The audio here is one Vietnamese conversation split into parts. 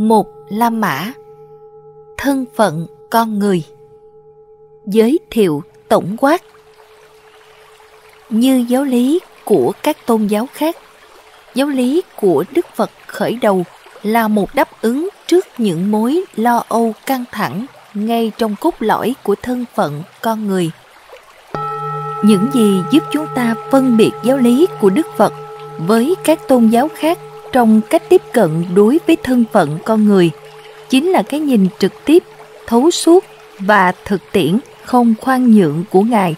một La Mã. Thân phận con người. Giới thiệu tổng quát. Như giáo lý của các tôn giáo khác, Giáo lý của Đức Phật khởi đầu là một đáp ứng trước những mối lo âu căng thẳng ngay trong cốt lõi của thân phận con người. Những gì giúp chúng ta phân biệt giáo lý của Đức Phật với các tôn giáo khác trong cách tiếp cận đối với thân phận con người chính là cái nhìn trực tiếp, thấu suốt và thực tiễn không khoan nhượng của Ngài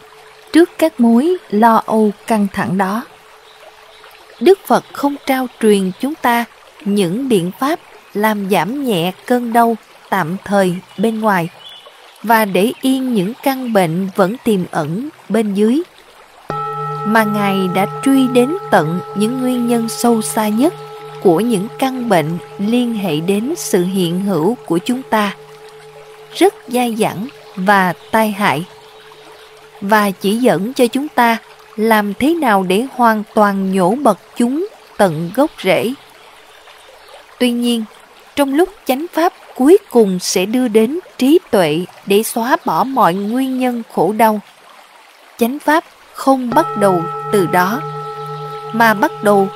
trước các mối lo âu căng thẳng đó. Đức Phật không trao truyền chúng ta những biện pháp làm giảm nhẹ cơn đau tạm thời bên ngoài và để yên những căn bệnh vẫn tiềm ẩn bên dưới mà ngài đã truy đến tận những nguyên nhân sâu xa nhất của những căn bệnh liên hệ đến sự hiện hữu của chúng ta, rất dai dẳng và tai hại, và chỉ dẫn cho chúng ta làm thế nào để hoàn toàn nhổ bật chúng tận gốc rễ. Tuy nhiên, trong lúc chánh pháp cuối cùng sẽ đưa đến trí tuệ để xóa bỏ mọi nguyên nhân khổ đau, chánh pháp không bắt đầu từ đó, mà bắt đầu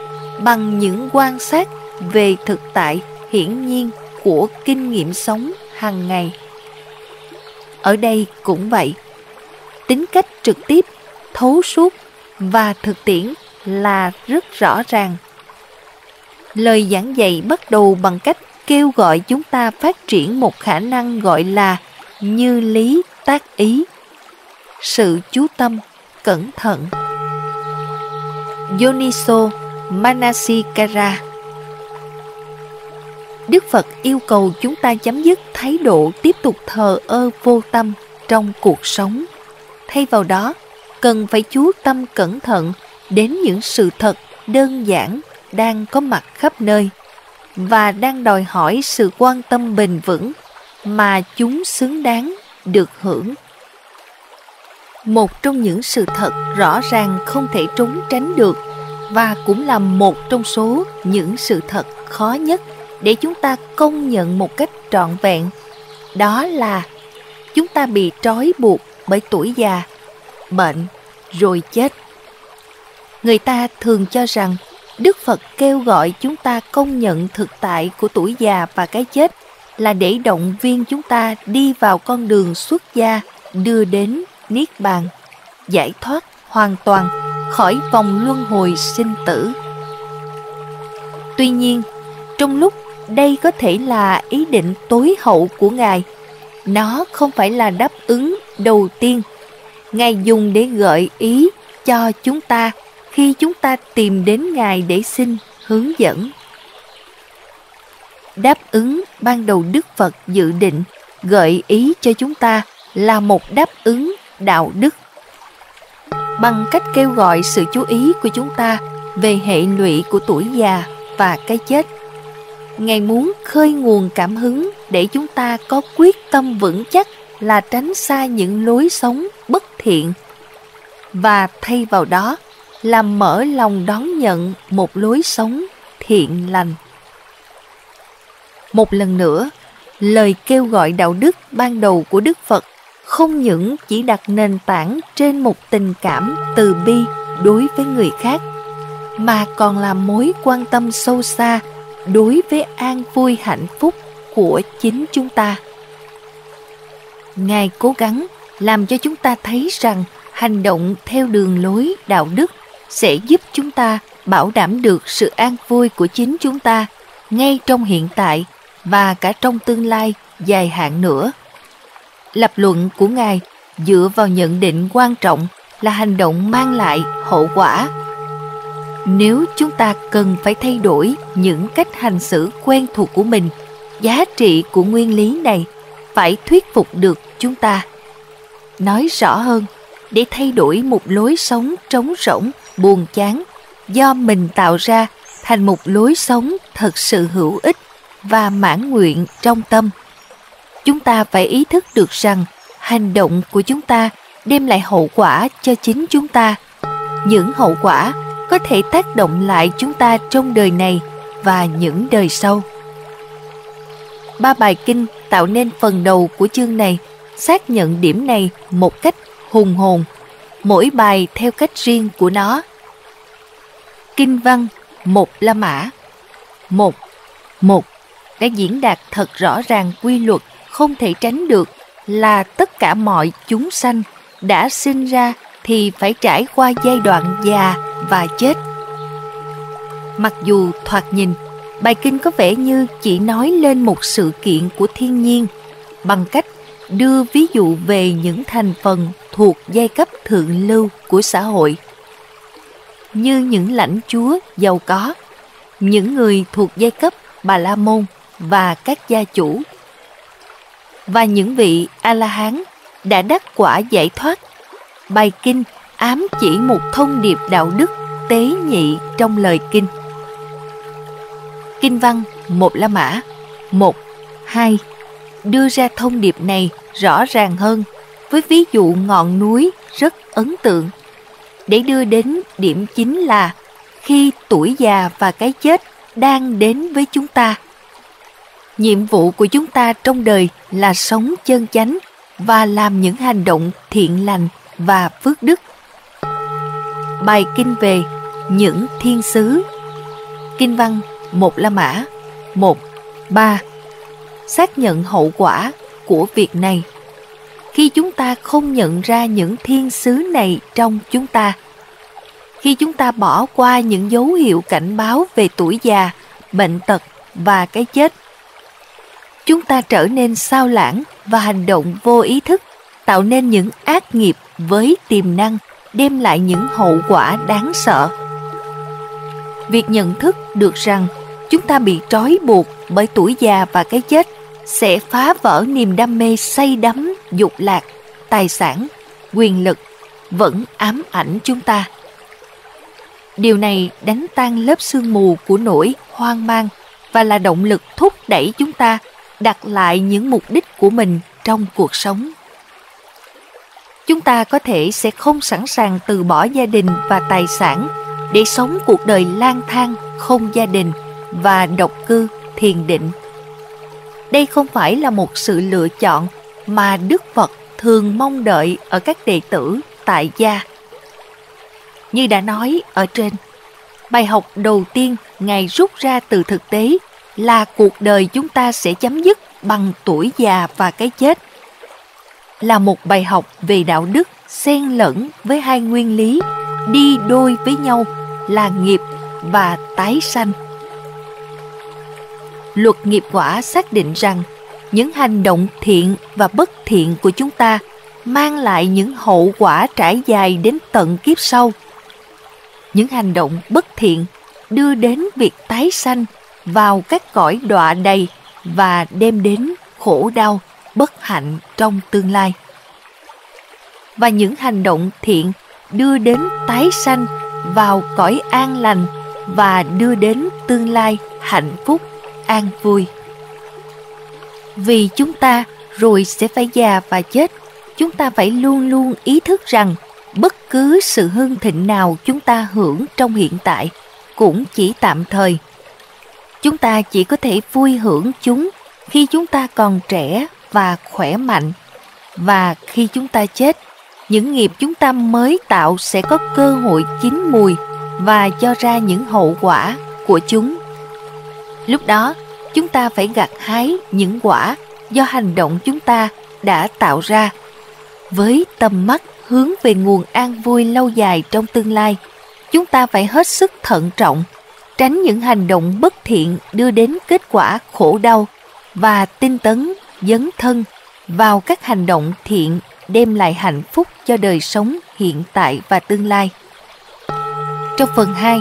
bằng những quan sát về thực tại hiển nhiên của kinh nghiệm sống hàng ngày. Ở đây cũng vậy, tính cách trực tiếp, thấu suốt và thực tiễn là rất rõ ràng. Lời giảng dạy bắt đầu bằng cách kêu gọi chúng ta phát triển một khả năng gọi là như lý tác ý, sự chú tâm, cẩn thận. Yoniso Manasikara Đức Phật yêu cầu chúng ta chấm dứt thái độ tiếp tục thờ ơ vô tâm trong cuộc sống. Thay vào đó, cần phải chú tâm cẩn thận đến những sự thật đơn giản đang có mặt khắp nơi và đang đòi hỏi sự quan tâm bền vững mà chúng xứng đáng được hưởng. Một trong những sự thật rõ ràng không thể trốn tránh được và cũng là một trong số những sự thật khó nhất để chúng ta công nhận một cách trọn vẹn. Đó là chúng ta bị trói buộc bởi tuổi già, bệnh, rồi chết. Người ta thường cho rằng đức phật kêu gọi chúng ta công nhận thực tại của tuổi già và cái chết là để động viên chúng ta đi vào con đường xuất gia, đưa đến niết bàn, giải thoát hoàn toàn khỏi vòng luân hồi sinh tử. Tuy nhiên, trong lúc đây có thể là ý định tối hậu của ngài, nó không phải là đáp ứng đầu tiên. Ngài dùng để gợi ý cho chúng ta khi chúng ta tìm đến ngài để xin hướng dẫn. Đáp ứng ban đầu đức phật dự định gợi ý cho chúng ta là một đáp ứng đạo đức bằng cách kêu gọi sự chú ý của chúng ta về hệ lụy của tuổi già và cái chết. Ngài muốn khơi nguồn cảm hứng để chúng ta có quyết tâm vững chắc là tránh xa những lối sống bất thiện. Và thay vào đó là mở lòng đón nhận một lối sống thiện lành. Một lần nữa, lời kêu gọi đạo đức ban đầu của đức phật không những chỉ đặt nền tảng trên một tình cảm từ bi đối với người khác, mà còn là mối quan tâm sâu xa đối với an vui hạnh phúc của chính chúng ta. Ngài cố gắng làm cho chúng ta thấy rằng hành động theo đường lối đạo đức sẽ giúp chúng ta bảo đảm được sự an vui của chính chúng ta ngay trong hiện tại và cả trong tương lai dài hạn nữa lập luận của ngài dựa vào nhận định quan trọng là hành động mang lại hậu quả. Nếu chúng ta cần phải thay đổi những cách hành xử quen thuộc của mình, giá trị của nguyên lý này phải thuyết phục được chúng ta. Nói rõ hơn, để thay đổi một lối sống trống rỗng, buồn chán do mình tạo ra thành một lối sống thật sự hữu ích và mãn nguyện trong tâm chúng ta phải ý thức được rằng hành động của chúng ta đem lại hậu quả cho chính chúng ta. Những hậu quả có thể tác động lại chúng ta trong đời này và những đời sau. Ba bài kinh tạo nên phần đầu của chương này xác nhận điểm này một cách hùng hồn, mỗi bài theo cách riêng của nó. Kinh văn một La Mã. Một một đã diễn đạt thật rõ ràng quy luật không thể tránh được là tất cả mọi chúng sanh đã sinh ra thì phải trải qua giai đoạn già và chết. Mặc dù thoạt nhìn, bài kinh có vẻ như chỉ nói lên một sự kiện của thiên nhiên bằng cách đưa ví dụ về những thành phần thuộc giai cấp thượng lưu của xã hội như những lãnh chúa giàu có, những người thuộc giai cấp Bà La Môn và các gia chủ và những vị A-la-hán đã đắc quả giải thoát. Bài kinh ám chỉ một thông điệp đạo đức tế nhị trong lời kinh. Kinh văn một La Mã, một, hai, đưa ra thông điệp này rõ ràng hơn với ví dụ ngọn núi rất ấn tượng để đưa đến điểm chính là khi tuổi già và cái chết đang đến với chúng ta nhiệm vụ của chúng ta trong đời là sống chân chánh và làm những hành động thiện lành và phước đức. Bài kinh về những thiên sứ. Kinh văn một la mã, một, ba. Xác nhận hậu quả của việc này. Khi chúng ta không nhận ra những thiên sứ này trong chúng ta, khi chúng ta bỏ qua những dấu hiệu cảnh báo về tuổi già, bệnh tật và cái chết chúng ta trở nên sao lãng và hành động vô ý thức, tạo nên những ác nghiệp với tiềm năng, đem lại những hậu quả đáng sợ. Việc nhận thức được rằng chúng ta bị trói buộc bởi tuổi già và cái chết sẽ phá vỡ niềm đam mê say đắm, dục lạc, tài sản, quyền lực vẫn ám ảnh chúng ta. Điều này đánh tan lớp sương mù của nỗi hoang mang và là động lực thúc đẩy chúng ta đặt lại những mục đích của mình trong cuộc sống. Chúng ta có thể sẽ không sẵn sàng từ bỏ gia đình và tài sản để sống cuộc đời lang thang, không gia đình và độc cư, thiền định. Đây không phải là một sự lựa chọn mà đức phật thường mong đợi ở các đệ tử tại gia. Như đã nói ở trên, bài học đầu tiên ngài rút ra từ thực tế là cuộc đời chúng ta sẽ chấm dứt bằng tuổi già và cái chết. Là một bài học về đạo đức xen lẫn với hai nguyên lý, đi đôi với nhau, là nghiệp và tái sanh. Luật nghiệp quả xác định rằng những hành động thiện và bất thiện của chúng ta mang lại những hậu quả trải dài đến tận kiếp sau. Những hành động bất thiện đưa đến việc tái sanh vào các cõi đọa đầy và đem đến khổ đau, bất hạnh trong tương lai. Và những hành động thiện đưa đến tái sanh vào cõi an lành và đưa đến tương lai hạnh phúc, an vui. Vì chúng ta rồi sẽ phải già và chết, chúng ta phải luôn luôn ý thức rằng bất cứ sự hưng thịnh nào chúng ta hưởng trong hiện tại cũng chỉ tạm thời chúng ta chỉ có thể vui hưởng chúng khi chúng ta còn trẻ và khỏe mạnh. Và khi chúng ta chết, những nghiệp chúng ta mới tạo sẽ có cơ hội chín mùi và cho ra những hậu quả của chúng. Lúc đó, chúng ta phải gặt hái những quả do hành động chúng ta đã tạo ra với tầm mắt hướng về nguồn an vui lâu dài trong tương lai. Chúng ta phải hết sức thận trọng tránh những hành động bất thiện đưa đến kết quả khổ đau và tinh tấn dấn thân vào các hành động thiện đem lại hạnh phúc cho đời sống hiện tại và tương lai. Trong phần 2,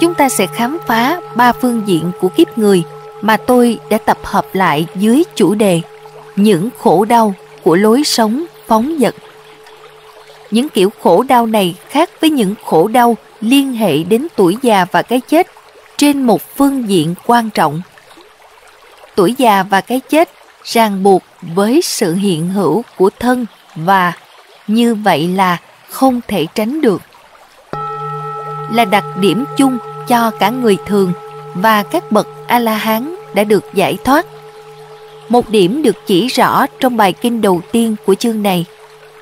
chúng ta sẽ khám phá ba phương diện của kiếp người mà tôi đã tập hợp lại dưới chủ đề Những khổ đau của lối sống phóng dật. Những kiểu khổ đau này khác với những khổ đau liên hệ đến tuổi già và cái chết trên một phương diện quan trọng. Tuổi già và cái chết ràng buộc với sự hiện hữu của thân và như vậy là không thể tránh được. Là đặc điểm chung cho cả người thường và các bậc A-la-hán đã được giải thoát. Một điểm được chỉ rõ trong bài kinh đầu tiên của chương này.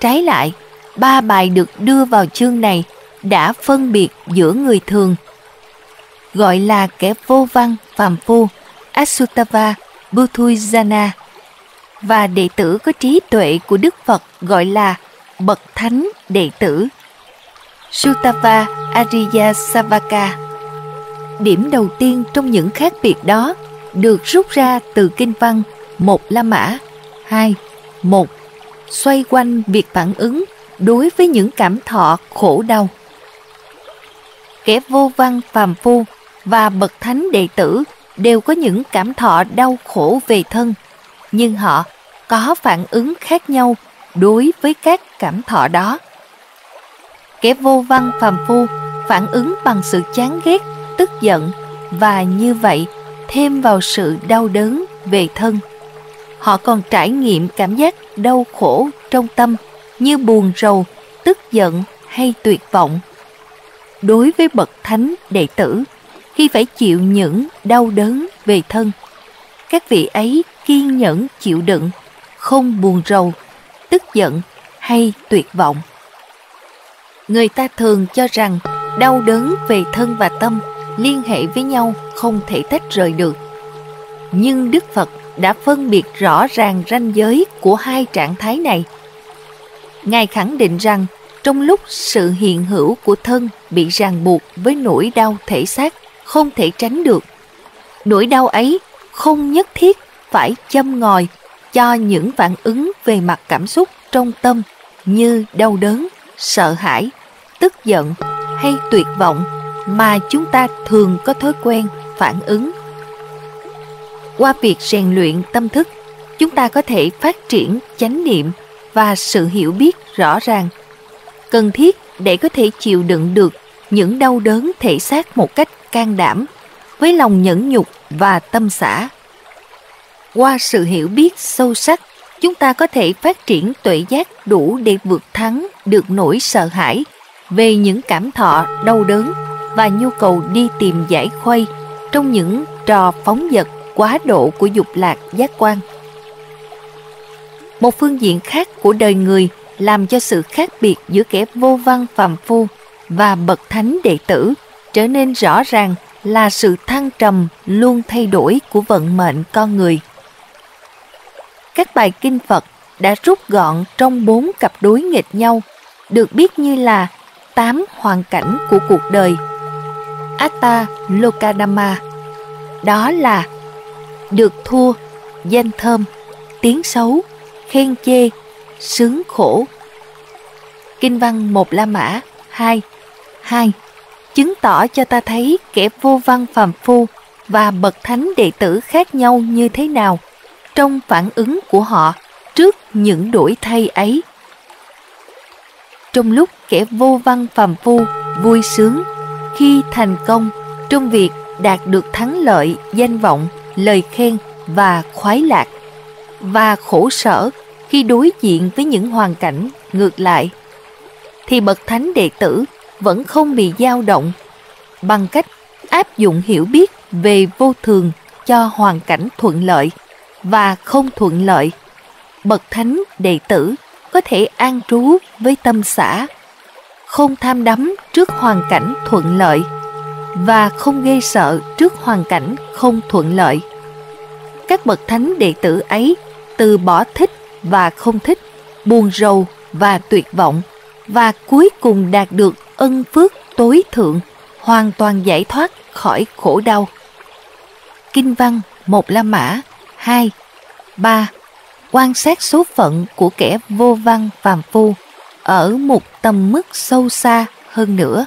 Trái lại, ba bài được đưa vào chương này đã phân biệt giữa người thường gọi là kẻ vô văn phàm phu Asutava Buthujana và đệ tử có trí tuệ của Đức Phật gọi là bậc thánh đệ tử Sutava Ariya Savaka. Điểm đầu tiên trong những khác biệt đó được rút ra từ kinh văn một La Mã, hai một xoay quanh việc phản ứng đối với những cảm thọ khổ đau. Kẻ vô văn phàm phu và bậc thánh đệ tử đều có những cảm thọ đau khổ về thân, nhưng họ có phản ứng khác nhau đối với các cảm thọ đó. Kẻ vô văn phàm phu phản ứng bằng sự chán ghét, tức giận và như vậy thêm vào sự đau đớn về thân. Họ còn trải nghiệm cảm giác đau khổ trong tâm như buồn rầu, tức giận hay tuyệt vọng. Đối với bậc thánh đệ tử, khi phải chịu những đau đớn về thân, các vị ấy kiên nhẫn chịu đựng, không buồn rầu, tức giận hay tuyệt vọng. Người ta thường cho rằng đau đớn về thân và tâm liên hệ với nhau không thể tách rời được. Nhưng Đức Phật đã phân biệt rõ ràng ranh giới của hai trạng thái này. Ngài khẳng định rằng trong lúc sự hiện hữu của thân bị ràng buộc với nỗi đau thể xác không thể tránh được. Nỗi đau ấy không nhất thiết phải châm ngòi cho những phản ứng về mặt cảm xúc trong tâm như đau đớn, sợ hãi, tức giận hay tuyệt vọng mà chúng ta thường có thói quen phản ứng. Qua việc rèn luyện tâm thức, chúng ta có thể phát triển chánh niệm và sự hiểu biết rõ ràng cần thiết để có thể chịu đựng được những đau đớn thể xác một cách can đảm, với lòng nhẫn nhục và tâm xã qua sự hiểu biết sâu sắc, chúng ta có thể phát triển tuệ giác đủ để vượt thắng được nỗi sợ hãi về những cảm thọ đau đớn và nhu cầu đi tìm giải khuây trong những trò phóng vật quá độ của dục lạc giác quan. Một phương diện khác của đời người làm cho sự khác biệt giữa kẻ vô văn phàm phu và bậc thánh đệ tử trở nên rõ ràng là sự thăng trầm luôn thay đổi của vận mệnh con người. Các bài kinh Phật đã rút gọn trong bốn cặp đối nghịch nhau, được biết như là tám hoàn cảnh của cuộc đời. Atta Lokadama đó là được thua, danh thơm, tiếng xấu, khen chê, sướng khổ. Kinh văn một La Mã 2 2 chứng tỏ cho ta thấy kẻ vô văn phàm phu và bậc thánh đệ tử khác nhau như thế nào trong phản ứng của họ trước những đổi thay ấy. Trong lúc kẻ vô văn phàm phu vui sướng khi thành công trong việc đạt được thắng lợi, danh vọng, lời khen và khoái lạc và khổ sở khi đối diện với những hoàn cảnh ngược lại thì bậc thánh đệ tử vẫn không bị dao động. Bằng cách áp dụng hiểu biết về vô thường cho hoàn cảnh thuận lợi và không thuận lợi, bậc thánh đệ tử có thể an trú với tâm xã không tham đắm trước hoàn cảnh thuận lợi và không gây sợ trước hoàn cảnh không thuận lợi. Các bậc thánh đệ tử ấy từ bỏ thích và không thích, buồn rầu và tuyệt vọng và cuối cùng đạt được ân phước tối thượng, hoàn toàn giải thoát khỏi khổ đau. Kinh văn một La Mã hai ba Quan sát số phận của kẻ vô văn phàm phu ở một tầm mức sâu xa hơn nữa.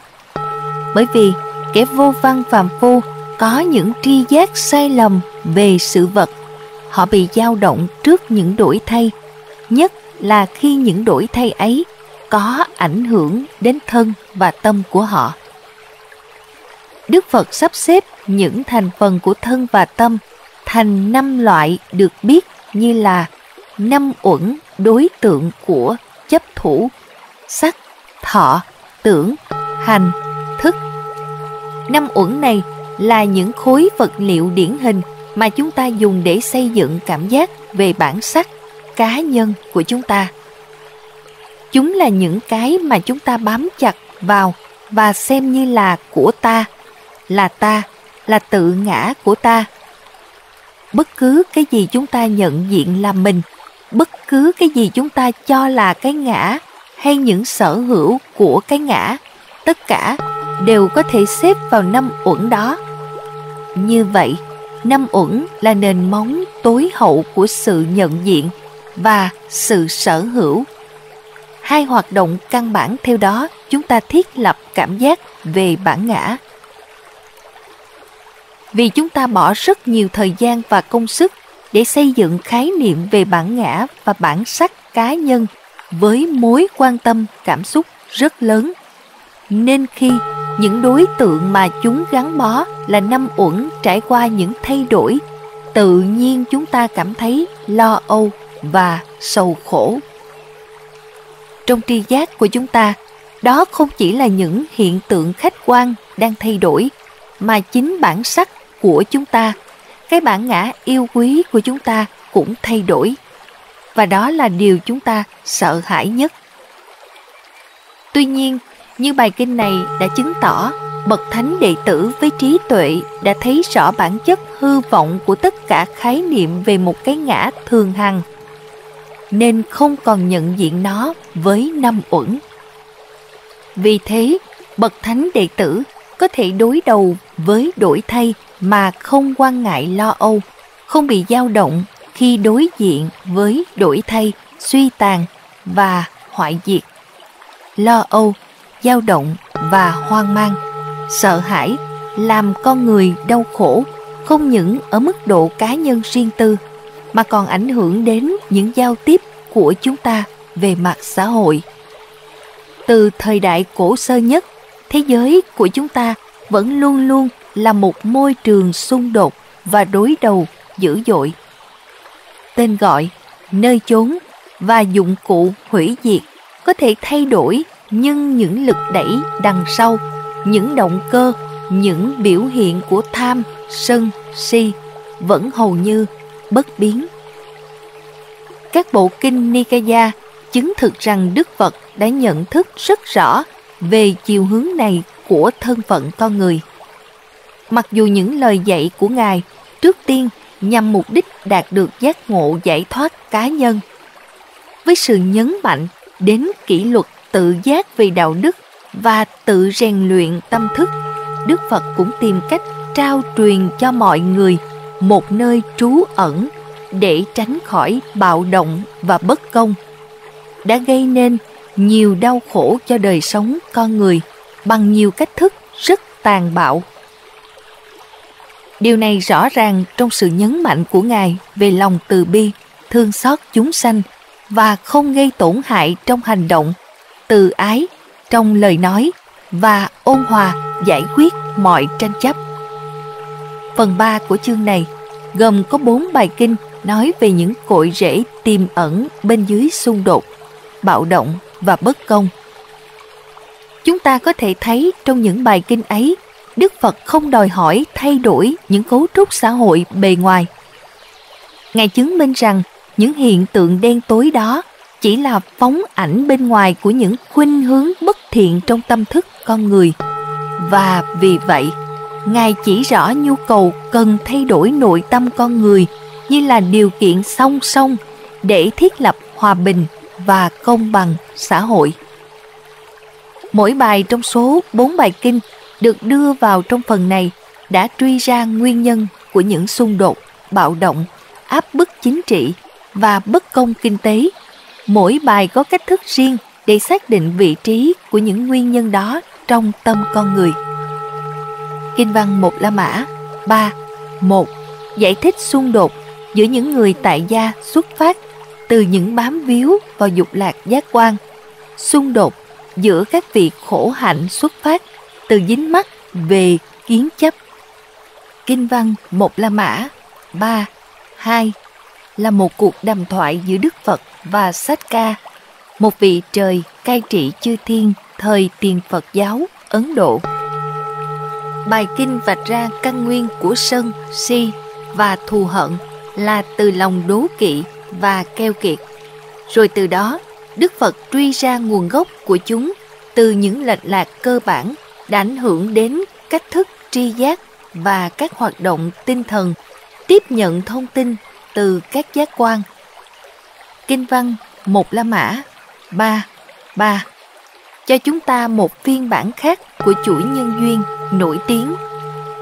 Bởi vì kẻ vô văn phàm phu có những tri giác sai lầm về sự vật. Họ bị dao động trước những đổi thay, nhất là khi những đổi thay ấy có ảnh hưởng đến thân và tâm của họ. Đức Phật sắp xếp những thành phần của thân và tâm thành năm loại được biết như là năm uẩn đối tượng của chấp thủ, sắc, thọ, tưởng, hành, thức. Năm uẩn này là những khối vật liệu điển hình mà chúng ta dùng để xây dựng cảm giác về bản sắc cá nhân của chúng ta. Chúng là những cái mà chúng ta bám chặt vào và xem như là của ta, là ta, là tự ngã của ta. Bất cứ cái gì chúng ta nhận diện là mình, bất cứ cái gì chúng ta cho là cái ngã hay những sở hữu của cái ngã, tất cả đều có thể xếp vào năm uẩn đó. Như vậy, năm uẩn là nền móng tối hậu của sự nhận diện và sự sở hữu. Hai hoạt động căn bản theo đó chúng ta thiết lập cảm giác về bản ngã. Vì chúng ta bỏ rất nhiều thời gian và công sức để xây dựng khái niệm về bản ngã và bản sắc cá nhân với mối quan tâm cảm xúc rất lớn. Nên khi những đối tượng mà chúng gắn bó là năm uẩn trải qua những thay đổi, tự nhiên chúng ta cảm thấy lo âu và sầu khổ. Trong tri giác của chúng ta, đó không chỉ là những hiện tượng khách quan đang thay đổi, mà chính bản sắc của chúng ta, cái bản ngã yêu quý của chúng ta cũng thay đổi. Và đó là điều chúng ta sợ hãi nhất. Tuy nhiên, như bài kinh này đã chứng tỏ, bậc thánh đệ tử với trí tuệ đã thấy rõ bản chất hư vọng của tất cả khái niệm về một cái ngã thường hằng nên không còn nhận diện nó với năm uẩn. Vì thế, bậc thánh đệ tử có thể đối đầu với đổi thay mà không quan ngại lo âu, không bị dao động khi đối diện với đổi thay, suy tàn và hoại diệt. Lo âu, dao động và hoang mang, sợ hãi làm con người đau khổ không những ở mức độ cá nhân riêng tư mà còn ảnh hưởng đến những giao tiếp của chúng ta về mặt xã hội. Từ thời đại cổ sơ nhất, thế giới của chúng ta vẫn luôn luôn là một môi trường xung đột và đối đầu dữ dội. Tên gọi, nơi chốn và dụng cụ hủy diệt có thể thay đổi nhưng những lực đẩy đằng sau, những động cơ, những biểu hiện của tham, sân, si vẫn hầu như bất biến. Các bộ kinh Nikaya chứng thực rằng Đức Phật đã nhận thức rất rõ về chiều hướng này của thân phận con người. Mặc dù những lời dạy của Ngài trước tiên nhằm mục đích đạt được giác ngộ giải thoát cá nhân, với sự nhấn mạnh đến kỷ luật tự giác về đạo đức và tự rèn luyện tâm thức, Đức Phật cũng tìm cách trao truyền cho mọi người một nơi trú ẩn để tránh khỏi bạo động và bất công đã gây nên nhiều đau khổ cho đời sống con người bằng nhiều cách thức rất tàn bạo. Điều này rõ ràng trong sự nhấn mạnh của Ngài về lòng từ bi, thương xót chúng sanh và không gây tổn hại trong hành động, từ ái trong lời nói và ôn hòa giải quyết mọi tranh chấp. Phần 3 của chương này gồm có bốn bài kinh nói về những cội rễ tiềm ẩn bên dưới xung đột, bạo động và bất công. Chúng ta có thể thấy trong những bài kinh ấy, Đức Phật không đòi hỏi thay đổi những cấu trúc xã hội bề ngoài. Ngài chứng minh rằng những hiện tượng đen tối đó chỉ là phóng ảnh bên ngoài của những khuynh hướng bất thiện trong tâm thức con người. Và vì vậy, Ngài chỉ rõ nhu cầu cần thay đổi nội tâm con người như là điều kiện song song để thiết lập hòa bình và công bằng xã hội. Mỗi bài trong số 4 bài kinh được đưa vào trong phần này đã truy ra nguyên nhân của những xung đột, bạo động, áp bức chính trị và bất công kinh tế. Mỗi bài có cách thức riêng để xác định vị trí của những nguyên nhân đó trong tâm con người. Kinh văn một La Mã 3. 1. Giải thích xung đột giữa những người tại gia xuất phát từ những bám víu vào dục lạc giác quan, xung đột giữa các vị khổ hạnh xuất phát từ dính mắc về kiến chấp. Kinh văn một La Mã 3. 2 là một cuộc đàm thoại giữa Đức Phật và Sát Ca, một vị trời cai trị chư thiên thời tiền Phật giáo Ấn Độ. Bài kinh vạch ra căn nguyên của sân, si và thù hận là từ lòng đố kỵ và keo kiệt. Rồi từ đó, Đức Phật truy ra nguồn gốc của chúng từ những lệch lạc cơ bản đã ảnh hưởng đến cách thức tri giác và các hoạt động tinh thần tiếp nhận thông tin từ các giác quan. Kinh văn Một La Mã 3 3 cho chúng ta một phiên bản khác của chuỗi nhân duyên nổi tiếng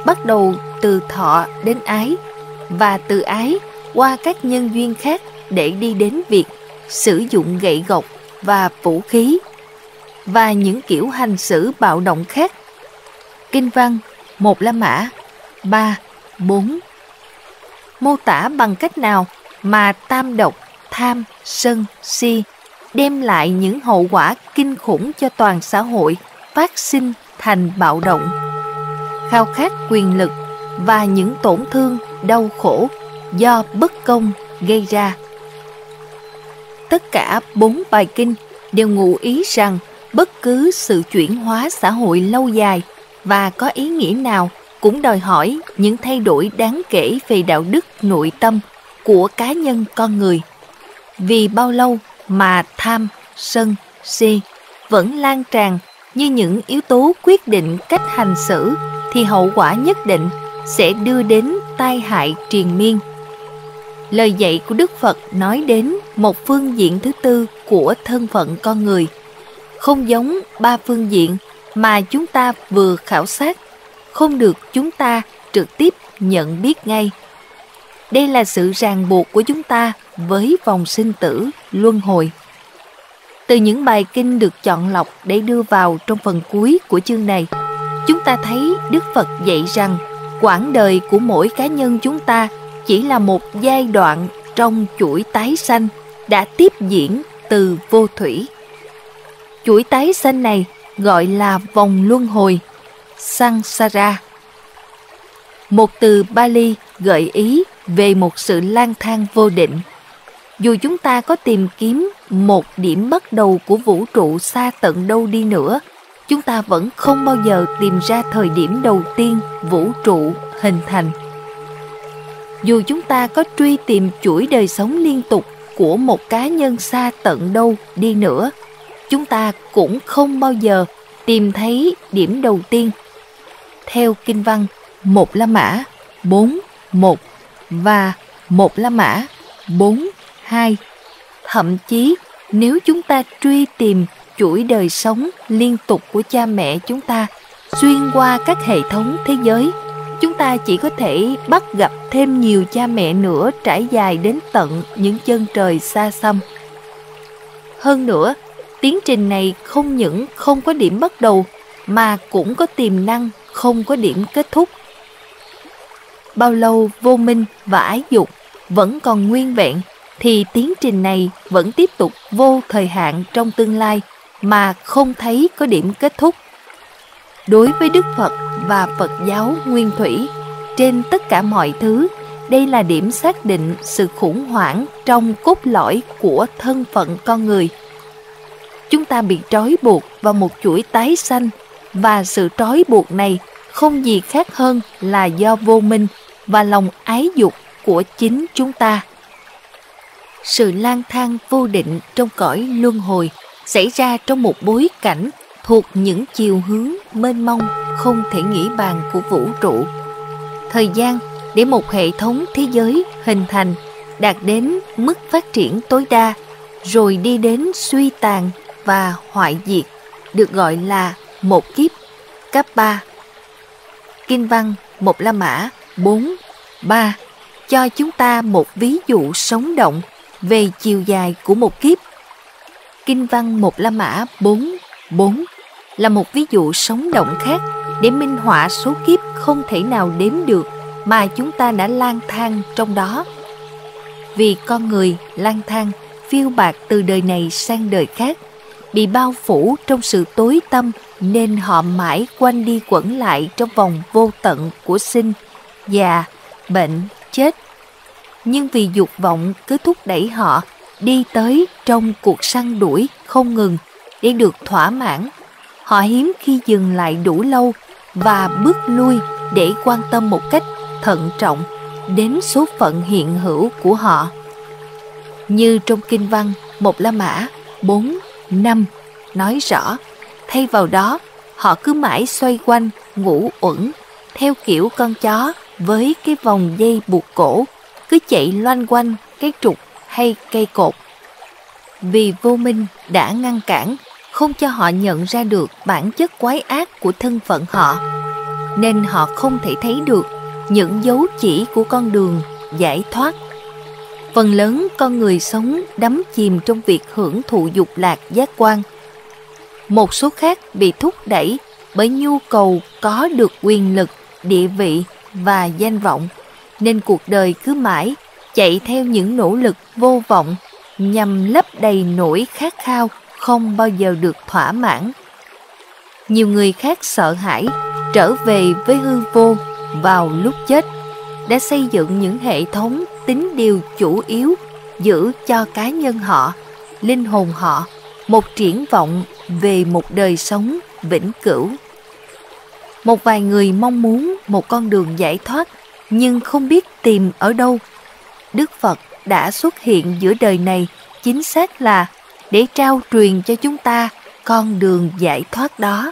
bắt đầu từ thọ đến ái và từ ái qua các nhân duyên khác để đi đến việc sử dụng gậy gộc và vũ khí và những kiểu hành xử bạo động khác. Kinh văn một La Mã ba bốn Mô tả bằng cách nào mà tam độc, tham, sân, si đem lại những hậu quả kinh khủng cho toàn xã hội, phát sinh thành bạo động, khao khát quyền lực và những tổn thương, đau khổ do bất công gây ra. Tất cả bốn bài kinh đều ngụ ý rằng bất cứ sự chuyển hóa xã hội lâu dài và có ý nghĩa nào cũng đòi hỏi những thay đổi đáng kể về đạo đức, nội tâm của cá nhân con người. Vì bao lâu mà tham, sân, si vẫn lan tràn như những yếu tố quyết định cách hành xử thì hậu quả nhất định sẽ đưa đến tai hại triền miên. Lời dạy của Đức Phật nói đến một phương diện thứ tư của thân phận con người, không giống ba phương diện mà chúng ta vừa khảo sát, không được chúng ta trực tiếp nhận biết ngay. Đây là sự ràng buộc của chúng ta với vòng sinh tử, luân hồi. Từ những bài kinh được chọn lọc để đưa vào trong phần cuối của chương này, chúng ta thấy Đức Phật dạy rằng quãng đời của mỗi cá nhân chúng ta chỉ là một giai đoạn trong chuỗi tái sanh đã tiếp diễn từ vô thủy. Chuỗi tái sanh này gọi là vòng luân hồi, Sangsara. Một từ Bali gợi ý về một sự lang thang vô định. Dù chúng ta có tìm kiếm một điểm bắt đầu của vũ trụ xa tận đâu đi nữa, chúng ta vẫn không bao giờ tìm ra thời điểm đầu tiên vũ trụ hình thành. Dù chúng ta có truy tìm chuỗi đời sống liên tục của một cá nhân xa tận đâu đi nữa, chúng ta cũng không bao giờ tìm thấy điểm đầu tiên. Theo kinh văn, một La Mã 4, 1 và một La Mã bốn 2. Thậm chí, nếu chúng ta truy tìm chuỗi đời sống liên tục của cha mẹ chúng ta, xuyên qua các hệ thống thế giới, chúng ta chỉ có thể bắt gặp thêm nhiều cha mẹ nữa trải dài đến tận những chân trời xa xăm hơn nữa, tiến trình này không những không có điểm bắt đầu, mà cũng có tiềm năng không có điểm kết thúc bao lâu vô minh và ái dục vẫn còn nguyên vẹn thì tiến trình này vẫn tiếp tục vô thời hạn trong tương lai mà không thấy có điểm kết thúc. Đối với Đức Phật và Phật giáo Nguyên Thủy, trên tất cả mọi thứ, đây là điểm xác định sự khủng hoảng trong cốt lõi của thân phận con người. Chúng ta bị trói buộc vào một chuỗi tái sanh và sự trói buộc này không gì khác hơn là do vô minh và lòng ái dục của chính chúng ta. Sự lang thang vô định trong cõi luân hồi xảy ra trong một bối cảnh thuộc những chiều hướng mênh mông không thể nghĩ bàn của vũ trụ. Thời gian để một hệ thống thế giới hình thành đạt đến mức phát triển tối đa rồi đi đến suy tàn và hoại diệt được gọi là một kiếp cấp 3. Kinh văn một La Mã 4, 3 cho chúng ta một ví dụ sống động về chiều dài của một kiếp Kinh văn một La Mã 4, 4 là một ví dụ sống động khác để minh họa số kiếp không thể nào đếm được mà chúng ta đã lang thang trong đó. Vì con người lang thang phiêu bạc từ đời này sang đời khác, bị bao phủ trong sự tối tâm nên họ mãi quanh đi quẩn lại trong vòng vô tận của sinh, già, bệnh, chết. Nhưng vì dục vọng cứ thúc đẩy họ đi tới trong cuộc săn đuổi không ngừng để được thỏa mãn. Họ hiếm khi dừng lại đủ lâu và bước lui để quan tâm một cách thận trọng đến số phận hiện hữu của họ. Như trong kinh văn Một La Mã 4, 5 nói rõ, thay vào đó họ cứ mãi xoay quanh, ngủ uẩn, theo kiểu con chó với cái vòng dây buộc cổ, cứ chạy loanh quanh cái trục hay cây cột. Vì vô minh đã ngăn cản, không cho họ nhận ra được bản chất quái ác của thân phận họ, nên họ không thể thấy được những dấu chỉ của con đường giải thoát. Phần lớn con người sống đắm chìm trong việc hưởng thụ dục lạc giác quan. Một số khác bị thúc đẩy bởi nhu cầu có được quyền lực, địa vị và danh vọng, nên cuộc đời cứ mãi chạy theo những nỗ lực vô vọng nhằm lấp đầy nỗi khát khao không bao giờ được thỏa mãn. Nhiều người khác sợ hãi trở về với hư vô vào lúc chết đã xây dựng những hệ thống tính điều chủ yếu giữ cho cá nhân họ, linh hồn họ một triển vọng về một đời sống vĩnh cửu. Một vài người mong muốn một con đường giải thoát nhưng không biết tìm ở đâu. Đức Phật đã xuất hiện giữa đời này, chính xác là để trao truyền cho chúng ta con đường giải thoát đó.